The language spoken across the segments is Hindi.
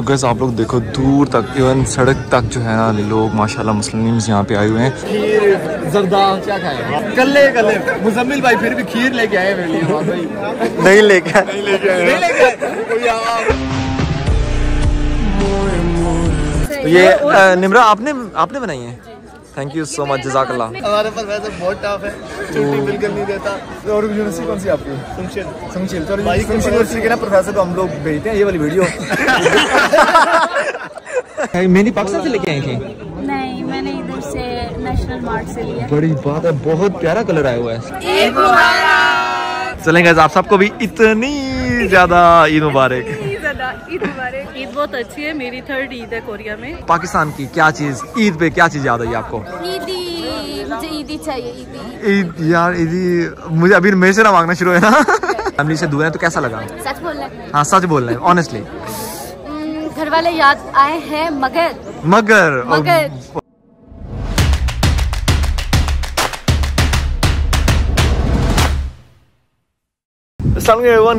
तो गैस आप लोग देखो दूर तक इवन सड़क तक जो है ना लोग माशाल्लाह मुस्लिम यहाँ पे आए हुए हैं। खीर जरदा क्या खाए कल्ले कल्ले। मुजम्मिल भाई फिर भी खीर लेके आए मेरे लिए। हाँ भाई। नहीं लेके नहीं लेके आए। नहीं तो ये निमरा आपने आपने बनाई है? थैंक यू सो मच जजाकल्ला हमारे पास वैसे बहुत टफ है छुट्टी बिल्कुल नहीं देता। और यूनिवर्सिटी कौन सी आपकी? संशील संशील तो संशील यूनिवर्सिटी के ना प्रोफेसर को हम लोग भेजते हैं ये वाली वीडियो मेरी पाकिस्तान से लेके आई थी? नहीं मैंने इधर से नेशनल मार्ट से लिया। बड़ी बात है बहुत प्यारा कलर आया हुआ है। चलें guys, आप सबको भी इतनी ज़्यादा ईद मुबारक। बहुत अच्छी है मेरी थर्ड ईद है कोरिया में। पाकिस्तान की क्या चीज़ ईद पे क्या चीज़ याद आई आपको? ईदी मुझे ईदी चाहिए ईद यार ईदी मुझे अभी मेरे से ना मांगना शुरू है ना। फैमिली से दूर है तो कैसा लगा? सच बोल रहे हाँ सच बोल रहे हैं ऑनेस्टली घर वाले याद आए हैं मगर मगर मगर।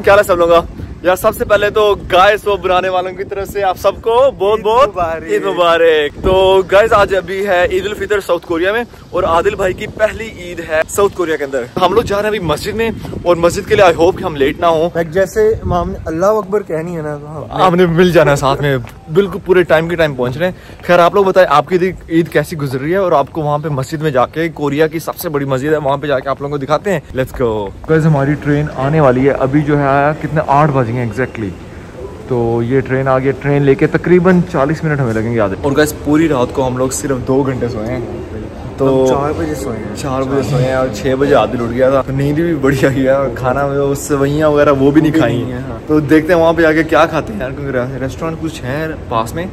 क्या हाल सब लोगों का? यार सबसे पहले तो गाय सो बनाने वालों की तरफ़ से आप सबको बहुत बहुत मुबारक। ईद मुबारक। तो गाइज़ आज अभी है ईद उल फितर साउथ कोरिया में और आदिल भाई की पहली ईद है साउथ कोरिया के अंदर। हम लोग जा रहे हैं अभी मस्जिद में और मस्जिद के लिए आई होप कि हम लेट ना हो। जैसे अल्लाह अकबर कहनी है ना तो आपने मिल जाना है साथ में। बिल्कुल पूरे टाइम के टाइम पहुँच रहे हैं। खैर आप लोग बताएँ आपकी ईद- ईद कैसी गुजर रही है और आपको वहाँ पे मस्जिद में जाके कोरिया की सबसे बड़ी मस्जिद है वहाँ पे जाके आप लोगों को दिखाते हैं। लेट्स गो गाइस हमारी ट्रेन आने वाली है। अभी जो है कितने आठ बजे हैं एग्जैक्टली तो ये ट्रेन आ गई ट्रेन लेके तकरीबन 40 मिनट हमें लगेंगे आधे। और गैस पूरी रात को हम लोग सिर्फ़ दो घंटे सोए हैं। तो चार बजे सोए हैं। चार बजे सोए हैं और छः बजे आदिल उठ गया था। तो नींद भी बढ़िया आई है और खाना में वो सेवैयाँ वगैरह वो भी नहीं खाई है। तो देखते हैं वहाँ पे जाके क्या खाते हैं यार क्योंकि रेस्टोरेंट कुछ है पास में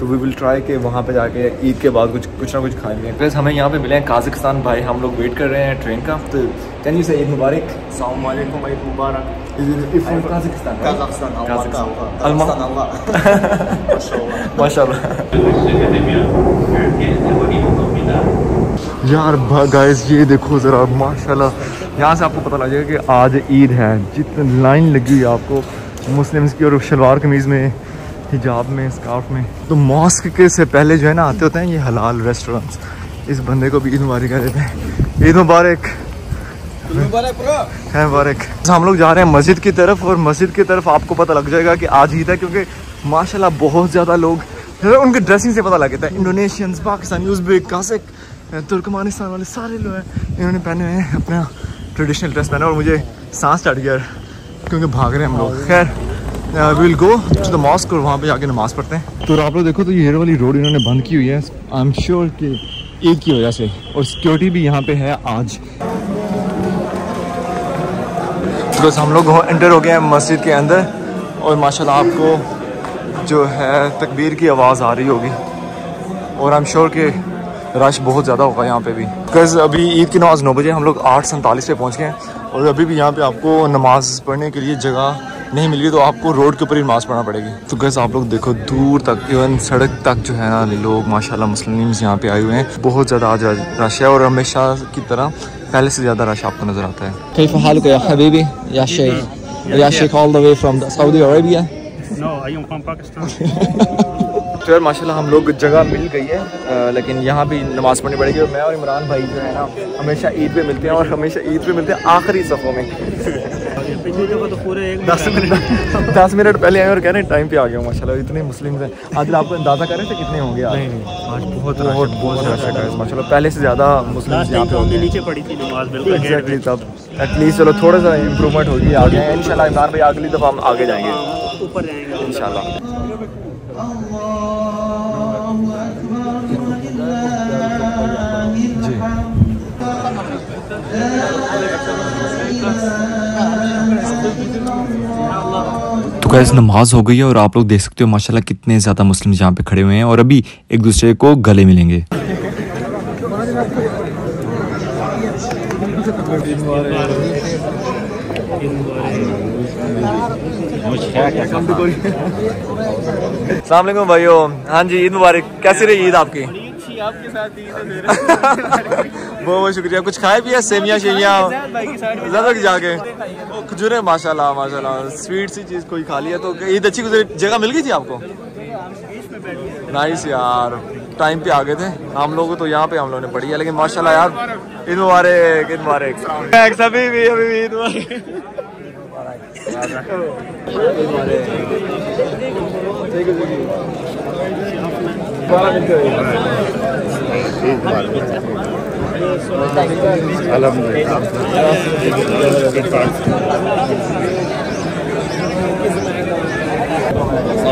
तो वी विल ट्राई के वहाँ पे जाके ईद के बाद कुछ कुछ ना कुछ खाएँगे प्लस हमें यहाँ पे मिले हैं काजकिस्तान भाई हम लोग वेट कर रहे हैं ट्रेन का। तो कैन यू से ईद मुबारक ईद मुबारक काजकिस्तान माशाल्लाह यार गाइस ये देखो ज़रा माशाल्लाह। यहाँ से आपको पता लग जाएगा कि आज ईद है। जितनी लाइन लगी हुई है आपको मुस्लिम्स की और शलवार कमीज़ में हिजाब में स्कार्फ में। तो मॉस्क के से पहले जो है ना आते होते हैं ये हलाल रेस्टोरेंट्स इस बंदे को भी ईद मुबारक कह देते हैं। ईद मुबारक। है मुबारक। तो हम लोग जा रहे हैं मस्जिद की तरफ़ और मस्जिद की तरफ़ आपको पता लग जाएगा कि आज ईद है क्योंकि माशाल्लाह बहुत ज़्यादा लोग उनके ड्रेसिंग से पता लग जाता है Indonesians Pakistani Uzbek Kazakh Turkmenistan वाले सारे लोग हैं। इन्होंने पहने हुए हैं अपना ट्रेडिशनल ड्रेस पहना और मुझे सांस चढ़ गया क्योंकि भाग रहे हैं हम लोग। खैर will go to the mosque और वहाँ पे जाके नमाज़ पढ़ते हैं। तो आप लोग देखो तो ये वाली रोड इन्होंने बंद की हुई है। आई एम श्योर कि एक की वजह से। और सिक्योरिटी भी यहाँ पे है आज। बस हम लोग एंटर हो गए हैं मस्जिद के अंदर और माशाल्लाह आपको जो है तकबीर की आवाज़ आ रही होगी। और आई एम श्योर कि रश बहुत ज़्यादा होगा यहाँ पे भी। बिकॉज़ अभी ईद की नमाज़ नौ बजे हम लोग आठ सैंतालीस पे पहुँच गए हैं। और अभी भी यहाँ पे आपको नमाज़ पढ़ने के लिए जगह नहीं मिली तो आपको रोड के ऊपर ही नमाज़ पढ़ना पड़ेगी। तो गैस आप लोग देखो दूर तक इवन सड़क तक जो है ना लोग माशाल्लाह मुस्लिम्स यहाँ पे आए हुए हैं। बहुत ज़्यादा आज रश है और हमेशा की तरह पहले से ज़्यादा रश आपको नज़र आता है। कई फ़ाल को हबीबी या शेख या Sheikh all the way from Saudi Arabia Pakistan. तो यार माशाल्लाह हम लोग जगह मिल गई है। आ, लेकिन यहाँ भी नमाज़ पढ़नी पड़ेगी। और मैं और इमरान भाई जो है ना हमेशा ईद पे मिलते हैं और हमेशा ईद पे मिलते हैं आखिरी सफ़ों में। पिछली दफ़ा तो पूरे एक दस मिनट दस मिनट पहले आए और कह रहे हैं टाइम पे आ गया हूँ माशाल्लाह इतने मुस्लिम हैं। आज आपको अंदाज़ा कर रहे थे कितने होंगे आज? आज बहुत बहुत बहुत रश है माशाल्लाह पहले से ज़्यादा मुस्लिम लास्ट यहाँ टाइम पे हमने होंगे। नीचे पड़ी थी नमाज़ बिल्कुल गेट एग्जैक्टली तब एटलीस्ट चलो थोड़ा सा इम्प्रूवमेंट होगी आगे इंशाल्लाह इमरान भाई अगली दफ़ा हम आगे जाएँगे। ऊपर जाएँगे। इंशाल्लाह। तो गैस नमाज़ हो गई है और आप लोग देख सकते हो माशाल्लाह कितने ज़्यादा मुस्लिम यहाँ पे खड़े हुए हैं और अभी एक दूसरे को गले मिलेंगे। सलामकुम भाइयों। हाँ जी ईद मुबारक। कैसी रही ईद आपकी? आपके साथ ही बहुत बहुत शुक्रिया। कुछ खाए पिया? सेमिया शेमिया? ज़्यादा जाके? खजूरे माशाल्लाह माशाल्लाह। स्वीट सी चीज़ कोई खा लिया तो ईद अच्छी गुजरी जगह मिल गई थी आपको? नाइस यार। टाइम पे आ गए थे। हम लोग तो यहाँ पे हम लोगों ने पढ़ी है लेकिन माशाल्लाह यार ईद मुबारक ईद मुबारक। सभी भी अभी भी ईद मुबारक।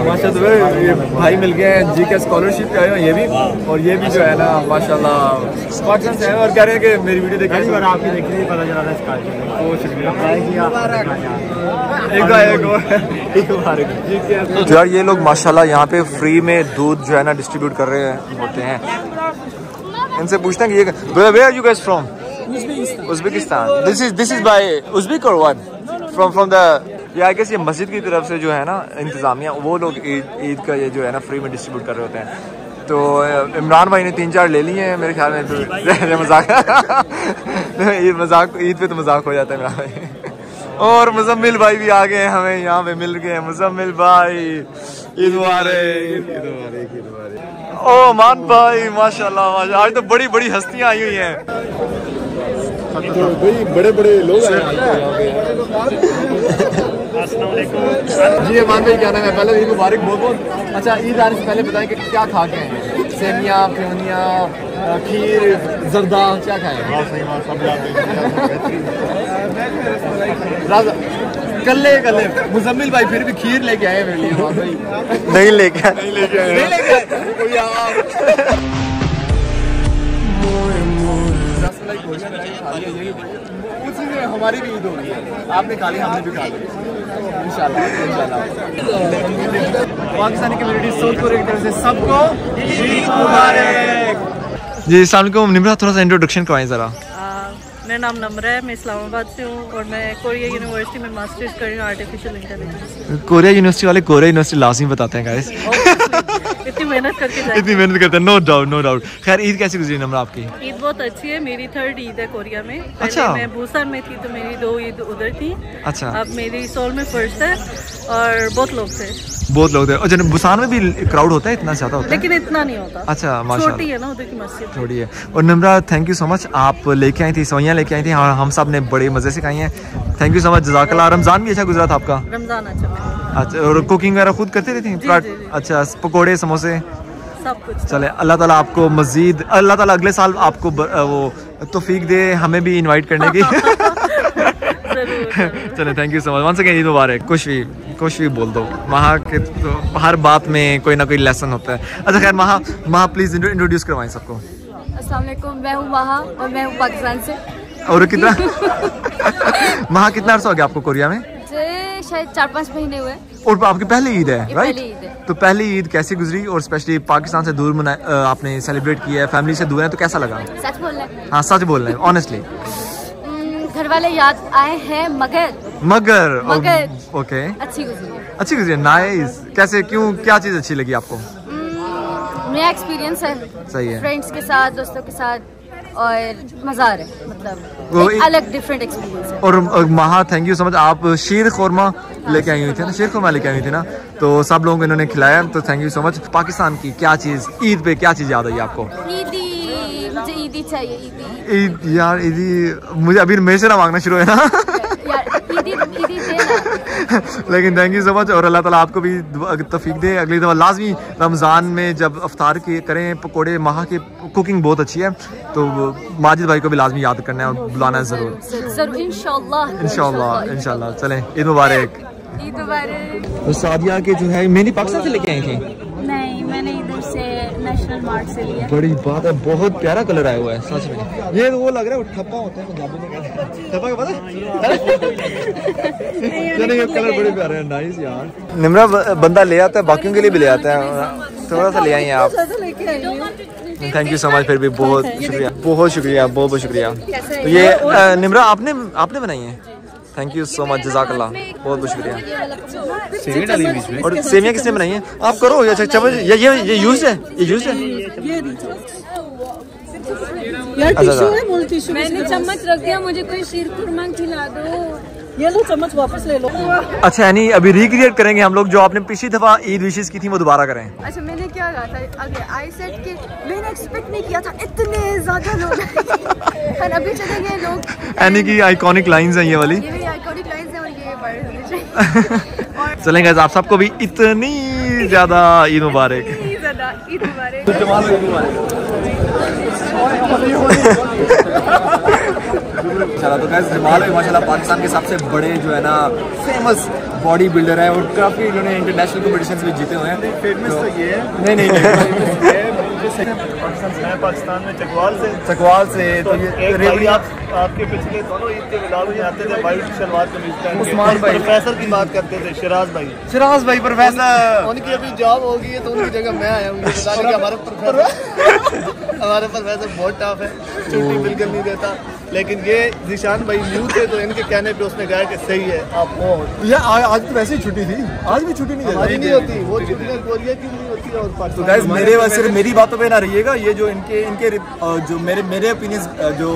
माशाल्लाह ये भाई मिल गए हैं जी का स्कॉलरशिप पे आए हैं ये भी और ये भी जो है ना माशाल्लाह पाकिस्तान से हैं और कह रहे हैं कि मेरी वीडियो देखें बार आपकी देखी पता चला था बहुत शुक्रिया। एक बार एक और। तो यार ये लोग माशाल्लाह यहाँ पे फ्री में दूध जो है ना डिस्ट्रीब्यूट कर रहे हैं होते हैं। इनसे पूछते हैं कि ये where are you guys from Uzbekistan. This is this is by Uzbek और व्हाट फ्रॉम फ्रॉम द या आई गेस ये मस्जिद की तरफ़ से जो है ना इंतजामिया वो लोग ईद ईद का ये जो है ना फ्री में डिस्ट्रीब्यूट कर रहे होते हैं। तो इमरान भाई ने तीन चार ले लिए हैं मेरे ख्याल में तो मज़ाक ईद मज़ाक ईद पे तो मज़ाक हो जाता है इमरान भाई। और मुजम्मिल भाई भी आ गए हमें यहाँ पे मिल गए मुजम्मिल भाई। ईद मुबारक ईद मुबारक ईद मुबारक ओ मान भाई माशाल्लाह माशा आज तो बड़ी बड़ी हस्तियाँ आई हुई हैं। बड़े बड़े लोग जी अमान भाई क्या नाम है? पहले ईद मुबारक बहुत बहुत। अच्छा ईद आने से पहले बताएँ कि क्या खा के हैं? सेमियाँ फेवनियाँ खीर जरदा क्या खाए कल्ले कल्ले। मुजम्मिल भाई फिर भी खीर लेके आए मेरे लिए नहीं लेके नहीं लेके आए। नहीं लेके आए। हमारी भी ईद हो गई है। आपने खा लिया हमने भी खा लिया इंशाल्लाह इंशाल्लाह। पाकिस्तानी कम्युनिटी सोदपुर की तरफ़ से सबको जी अस्सलाम निमरा थोड़ा सा इंट्रोडक्शन करवाएँ ज़रा। मेरा नाम नम्रा है मैं इस्लामाबाद से हूँ और मैं कोरिया यूनिवर्सिटी में मास्टर्स कर रही हूँ आर्टिफिशियल इंटेलिजेंस कोरिया यूनिवर्सिटी वाले कोरिया यूनिवर्सिटी लाजमी बताते हैं गाइस इतनी मेहनत करके इतनी मेहनत करते हैं नो डाउट नो डाउट खैर ईद कैसी गुजरी नम्रा आपकी? ईद बहुत अच्छी है मेरी थर्ड ईद है कोरिया में। अच्छा। मैं भूसान में थी तो मेरी दो ईद उधर थी। अच्छा। अब मेरी सोल में फ़र्स्ट है और बहुत लोग थे। बहुत लोग थे और जन बुसान में भी क्राउड होता है इतना ज़्यादा होता है? लेकिन इतना नहीं होता। अच्छा माशाल्लाह। छोटी है ना उधर की मस्जिद। थोड़ी है। और Namra thank you so much आप लेके आई थी सवैयाँ लेके आई थी और हम सबने बड़े मज़े से खाई हैं। थैंक यू सो मच जजाकल्ला रमज़ान भी अच्छा गुजरा था आपका? रमज़ान अच्छा अच्छा और कुकिंग वगैरह खुद करती रहती हैं। अच्छा पकौड़े समोसे? सब कुछ। चले अल्लाह ताला आपको मजीद अल्लाह ताला अगले साल आपको ब, वो तौफीक दे हमें भी इनवाइट करने की। चले thank you so much one second Eid मुबारक कुछ भी कुछ भी बोल दो। वहाँ के तो हर बात में कोई ना कोई लेसन होता है। अच्छा खैर महा महा प्लीज़ इंट्रोड्यूस करवाएँ सबको। अस्सलाम वालेकुम मैं हूँ महा और मैं हूँ पाकिस्तान से। और कितना? महा कितना अर्सा हो गया आपको कोरिया में? शायद चार पाँच महीने हुए। और आपकी पहली ईद है राइट। तो पहली ईद कैसी गुजरी और स्पेशली पाकिस्तान से दूर मना आपने सेलिब्रेट किया है फैमिली से दूर है तो कैसा लगा? सच बोल रहे हैं। हाँ सच बोल रहे हैं ऑनेस्टली घर वाले याद आए हैं मगर। मगर मगर। ओके अच्छी गुजरी अच्छी गुजरी नाइस कैसे क्यों क्या चीज़ अच्छी लगी आपको? हम्म, नया एक्सपीरियंस है। सही है। फ्रेंड्स के साथ दोस्तों के साथ और मज़ा आ रहा है मतलब। एक अलग डिफरेंट एक्सपीरियंस है। और महा थैंक यू सो मच आप शीर खुरमा लेके आई हुई थी ना? शीर खुरमा लेके आई हुई थी ना? तो सब लोगों को इन्होंने खिलाया तो thank you so much Pakistan की क्या चीज़ ईद पे क्या चीज़ याद आई आपको? ईदी। ईदी चाहिए ईदी। ईद यार ईदी मुझे अभी मेरे से ना मांगना शुरू है ना। लेकिन थैंक यू सो मच और अल्लाह ताला आपको भी तफीक दे। अगली दफ़ा लाजमी रमज़ान में जब अफ्तार के करें पकोड़े महा की कुकिंग बहुत अच्छी है तो माजिद भाई को भी लाजमी याद करना है और बुलाना है ज़रूर। इंशाल्लाह इंशाल्लाह चलें ईद मुबारक। ईद मुबारक। सादिया के जो है मेरी पाकिस्तान से लेके आई थी? से नेशनल मार्ट से लिया बड़ी बात है बहुत प्यारा कलर आया हुआ है सच में। ये तो वो लग रहा है ठप्पा होता है पंजाबी में ठप्पा का पता है? चलो ये कलर बड़े प्यारे हैं नाइस यार। निमरा बंदा ले आता है बाकियों के लिए भी ले आता है। थोड़ा सा ले आई हैं। आप थैंक यू सो मच फिर भी बहुत शुक्रिया। बहुत शुक्रिया बहुत बहुत शुक्रिया। तो ये निमरा आपने आपने बनाई है? थैंक यू सो मच जजाकल्ला बहुत बहुत शुक्रिया। और सेवियाँ किसने बनाई है? आप करो अच्छा चम्मच ये ये ये यूज़ है? ये यूज़ है? अच्छा अच्छा। मैंने चम्मच रख दिया मुझे कोई शीर खुरमा खिला दो। ये लो चम्मच वापस ले लो। अच्छा यानी अभी रिक्रिएट करेंगे हम लोग जो आपने पिछली दफ़ा ईद विशेष की थी वो दोबारा करें। अच्छा मैंने क्या कहा था? अगे आई सेट के मैंने एक्सपेक्ट नहीं किया था इतने ज़्यादा लोग। और अभी चले गए लोग। यानी कि आइकॉनिक लाइंस हैं ये वाली। ये मेरी आइकॉनिक लाइंस हैं और ये चाहिए। और चलेंगे आप सबको भी इतनी ज़्यादा ईद मुबारक। इतनी ज़्यादा ईद मुबारक। चला तो गैस जमाल है माशाल्लाह पाकिस्तान के सबसे बड़े जो है ना फ़ेमस बॉडी बिल्डर है और काफ़ी इन्होंने इंटरनेशनल कॉम्पिटिशन भी जीते हुए हैं। फ़ेमस तो ये है। नहीं नहीं पाकिस्तान में चकवाल से। चकवाल से तो ये रेवड़ी आप आपके पिछले दोनों ईद के में आते थे वाइट शलवार कमीज पहन के। उस्मान भाई। प्रोफेसर की बात करते थे शिराज भाई। सिराज भाई प्रोफेसर। उनकी अभी जॉब होगी है तो उनकी जगह मैं आया हूँ। बताने कि हमारा प्रोफेसर हमारे प्रोफेसर बहुत टफ है छुट्टी बिल्कुल नहीं देता। लेकिन ये निशान भाई न्यू थे तो इनके कहने पे उसने कहा कि सही है आप हो। ये आज तो वैसे ही छुट्टी थी। आज भी छुट्टी नहीं हमारी नहीं होती वो छुट्टियाँ कोरिया की नहीं होती और तो गाइस मेरे वैसे सिर्फ़ मेरी बातों पे ना रहिएगा ये जो इनके इनके जो मेरे मेरे ओपिनियन जो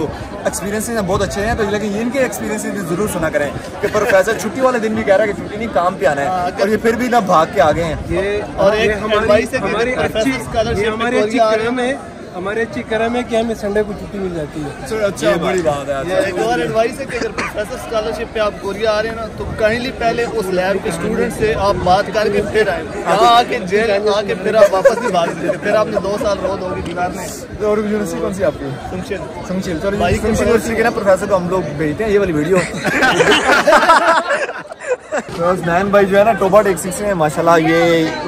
एक्सपीरियंसेस हैं बहुत अच्छे हैं तो लेकिन इनके एक्सपीरियंसेस भी ज़रूर सुना करें कि प्रोफेसर छुट्टी वाले दिन भी कह रहा है कि छुट्टी नहीं काम पे आना है और ये फिर भी ना भाग के आ गए हैं। ये और एक हमारी हमारी अच्छी स्कॉलरशिप में हमारी अच्छी हैं है। हमारी अच्छी करम है कि हमें संडे को छुट्टी मिल जाती है। अच्छा बड़ी बात है ये एक और एडवाइस है कि अगर प्रोफेसर स्कॉलरशिप पे आप कोरिया आ रहे हैं ना तो काइंडली पहले उस लैब के स्टूडेंट से आप बात करके फिर आए। यहाँ आके जेल आके फिर आप वापस नहीं भाग सकते फिर आपने दो साल रोज होगी गुजारने और यूनिवर्सिटी कौन सी आपकी? संशील चलो यूनिवर्सिटी के ना प्रोफेसर को हम लोग भेजते हैं ये वाली वीडियो तो नैन भाई जो है ना टोबा टेक सिक्स में माशाल्लाह ये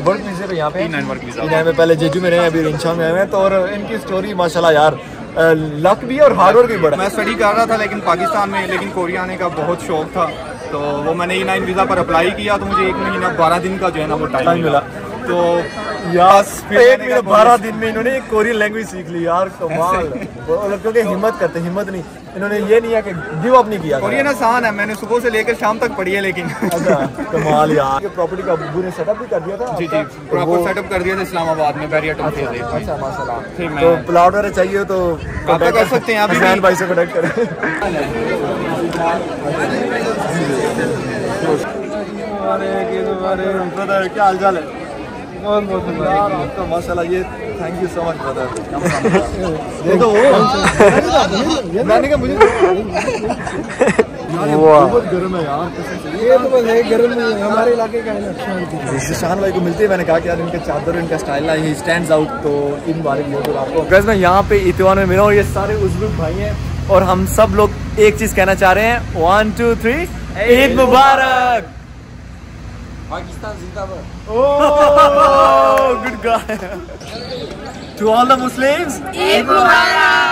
वर्क वीज़ा पे यहाँ पे। नैन वर्क वीज़ा में पहले जेजू में रहे अभी रिंशा में आए हैं तो और इनकी स्टोरी माशाल्लाह यार लक भी और हार्डवर्क भी बड़ा मैं स्टडी कर रहा था लेकिन पाकिस्तान में लेकिन कोरिया आने का बहुत शौक था तो वो मैंने ई नाइन वीज़ा पर अप्लाई किया तो मुझे एक महीना बारह दिन का जो है ना वो टाइम मिला। तो यार एक महीने बारह दिन में इन्होंने कोरियन लैंग्वेज सीख ली यार कमाल। क्योंकि हिम्मत करते हिम्मत नहीं। इन्होंने ये नहीं है कि गिव अप नहीं किया कोरियन आसान है मैंने सुबह से लेकर शाम तक पढ़ी है लेकिन। अच्छा कमाल यार। ये प्रॉपर्टी का अब्बू ने सेटअप भी कर दिया था? जी जी तो प्रॉपर सेटअप कर दिया था इस्लामाबाद में बैरियर अच्छा माशाल्लाह। फिर तो प्लाट वगैरह चाहिए तो आप तो कर सकते हैं अभी भी। भाई से कनेक्ट करें। क्या हाल चाल है? बहुत बहुत यार आपका माशाल्लाह ये thank you so much brother ये तो वो। मैंने कहा मुझे बहुत गर्म है यार ये तो बस है गर्म में हमारे इलाके का है ना शांति। भाई को मिलते ही। मैंने कहा कि यार इनके चादर इनका स्टाइल है ही स्टैंड्स आउट तो इन बारे में तो आपको। गैस मैं यहाँ पे इतवान में मिला और ये सारे उजबुक भाई हैं और हम सब लोग एक चीज़ कहना चाह रहे हैं। वन टू थ्री ईद मुबारक! Pakistan Zindabad. Oh, good guy. to all the Muslims, Eid Mubarak.